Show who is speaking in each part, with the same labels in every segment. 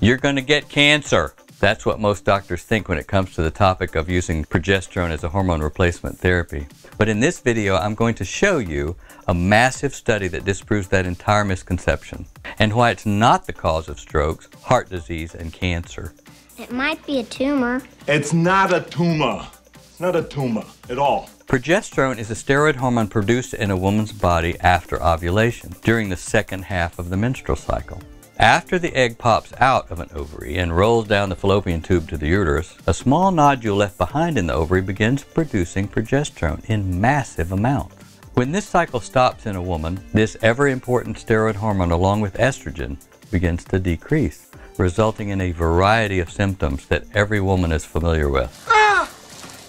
Speaker 1: you're going to get cancer. That's what most doctors think when it comes to the topic of using progesterone as a hormone replacement therapy. But in this video, I'm going to show you a massive study that disproves that entire misconception and why it's not the cause of strokes, heart disease, and cancer.
Speaker 2: It might be a tumor.
Speaker 3: It's not a tumor. It's not a tumor at all.
Speaker 1: Progesterone is a steroid hormone produced in a woman's body after ovulation during the second half of the menstrual cycle. After the egg pops out of an ovary and rolls down the fallopian tube to the uterus, a small nodule left behind in the ovary begins producing progesterone in massive amounts. When this cycle stops in a woman, this ever important steroid hormone, along with estrogen, begins to decrease, resulting in a variety of symptoms that every woman is familiar with.
Speaker 4: Ah!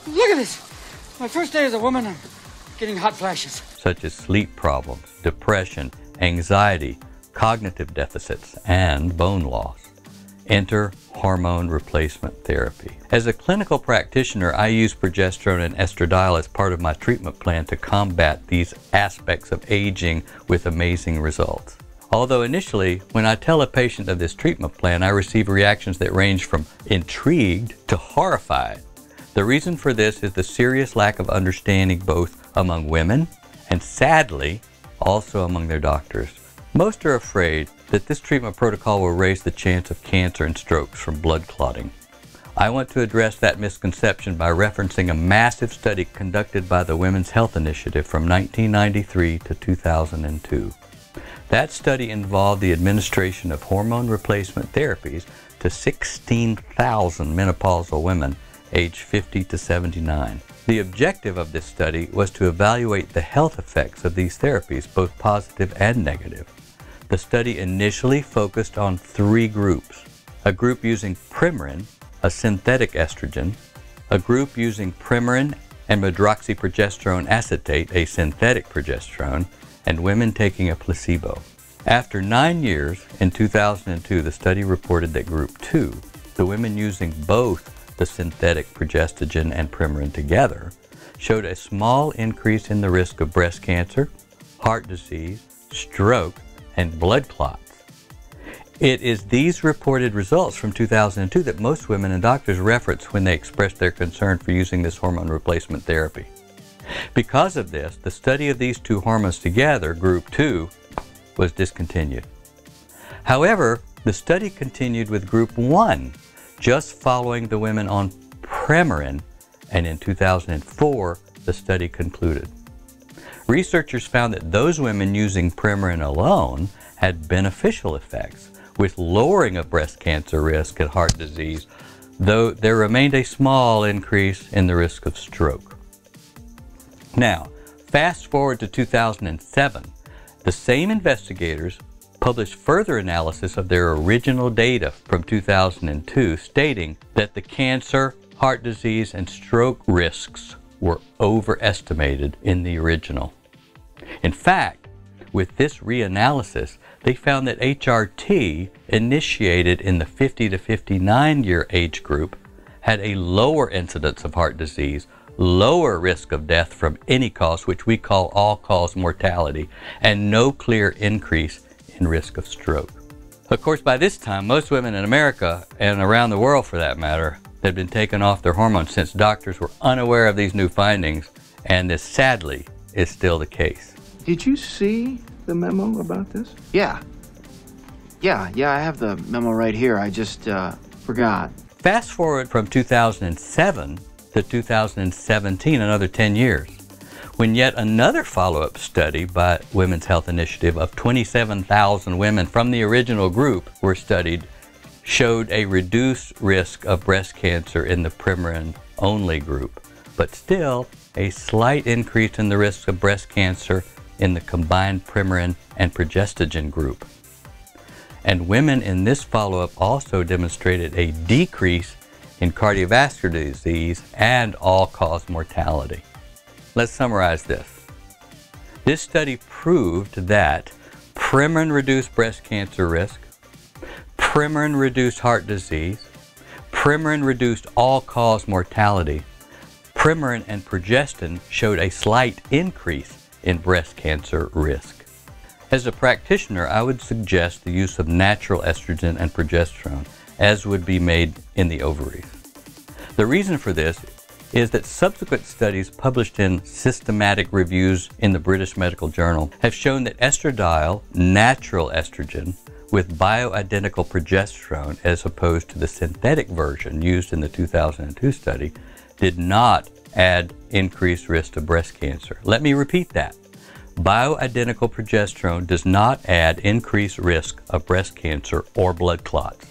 Speaker 4: Look at this! My first day as a woman, I'm getting hot flashes.
Speaker 1: Such as sleep problems, depression, anxiety, cognitive deficits, and bone loss. Enter hormone replacement therapy. As a clinical practitioner, I use progesterone and estradiol as part of my treatment plan to combat these aspects of aging with amazing results. Although initially, when I tell a patient of this treatment plan, I receive reactions that range from intrigued to horrified. The reason for this is the serious lack of understanding both among women and sadly, also among their doctors. Most are afraid that this treatment protocol will raise the chance of cancer and strokes from blood clotting. I want to address that misconception by referencing a massive study conducted by the Women's Health Initiative from 1993 to 2002. That study involved the administration of hormone replacement therapies to 16,000 menopausal women aged 50 to 79. The objective of this study was to evaluate the health effects of these therapies, both positive and negative. The study initially focused on three groups. A group using Premarin, a synthetic estrogen, a group using Premarin and medroxyprogesterone acetate, a synthetic progesterone, and women taking a placebo. After nine years, in 2002, the study reported that group two, the women using both the synthetic progestogen and Premarin together, showed a small increase in the risk of breast cancer, heart disease, stroke, and blood clots. It is these reported results from 2002 that most women and doctors reference when they express their concern for using this hormone replacement therapy. Because of this, the study of these two hormones together, group 2, was discontinued. However, the study continued with group 1, just following the women on Premarin, and in 2004, the study concluded. Researchers found that those women using Premarin alone had beneficial effects with lowering of breast cancer risk and heart disease, though there remained a small increase in the risk of stroke. Now, fast forward to 2007, the same investigators published further analysis of their original data from 2002 stating that the cancer, heart disease, and stroke risks were overestimated in the original. In fact, with this reanalysis, they found that HRT initiated in the 50 to 59 year age group had a lower incidence of heart disease, lower risk of death from any cause, which we call all cause mortality, and no clear increase in risk of stroke. Of course, by this time, most women in America, and around the world for that matter, had been taken off their hormones since doctors were unaware of these new findings, and this sadly is still the case.
Speaker 5: Did you see the memo about this?
Speaker 6: Yeah. Yeah, yeah, I have the memo right here. I just uh, forgot.
Speaker 1: Fast forward from 2007 to 2017, another 10 years, when yet another follow up study by Women's Health Initiative of 27,000 women from the original group were studied showed a reduced risk of breast cancer in the Premarin only group, but still a slight increase in the risk of breast cancer in the combined Premarin and progestogen group. And women in this follow-up also demonstrated a decrease in cardiovascular disease and all-cause mortality. Let's summarize this. This study proved that Premarin reduced breast cancer risk, Premarin reduced heart disease, Premarin reduced all-cause mortality, Premarin and progestin showed a slight increase in breast cancer risk. As a practitioner, I would suggest the use of natural estrogen and progesterone as would be made in the ovaries. The reason for this is that subsequent studies published in systematic reviews in the British Medical Journal have shown that estradiol, natural estrogen, with bioidentical progesterone as opposed to the synthetic version used in the 2002 study, did not add increased risk of breast cancer. Let me repeat that. Bioidentical progesterone does not add increased risk of breast cancer or blood clots.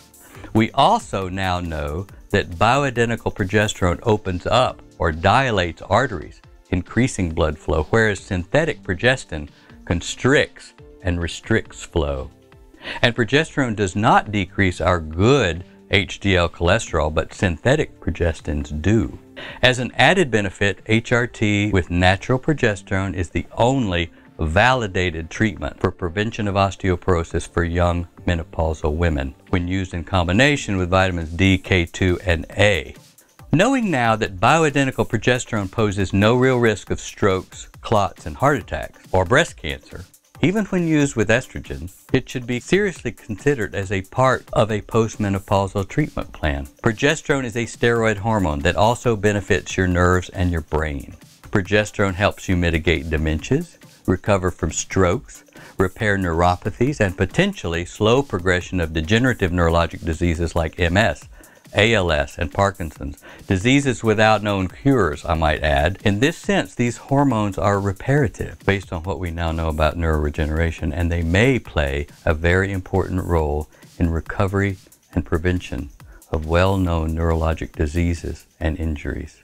Speaker 1: We also now know that bioidentical progesterone opens up or dilates arteries, increasing blood flow, whereas synthetic progestin constricts and restricts flow. And progesterone does not decrease our good HDL cholesterol, but synthetic progestins do. As an added benefit, HRT with natural progesterone is the only validated treatment for prevention of osteoporosis for young menopausal women when used in combination with vitamins D, K2, and A. Knowing now that bioidentical progesterone poses no real risk of strokes, clots, and heart attacks, or breast cancer, even when used with estrogen, it should be seriously considered as a part of a postmenopausal treatment plan. Progesterone is a steroid hormone that also benefits your nerves and your brain. Progesterone helps you mitigate dementias, recover from strokes, repair neuropathies, and potentially slow progression of degenerative neurologic diseases like MS, ALS, and Parkinson's, diseases without known cures, I might add. In this sense, these hormones are reparative based on what we now know about neuroregeneration, and they may play a very important role in recovery and prevention of well known neurologic diseases and injuries.